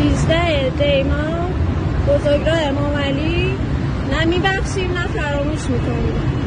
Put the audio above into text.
18 دیما بزرگراه امام علی. نه میبخشیم نه فراموش می‌کنیم.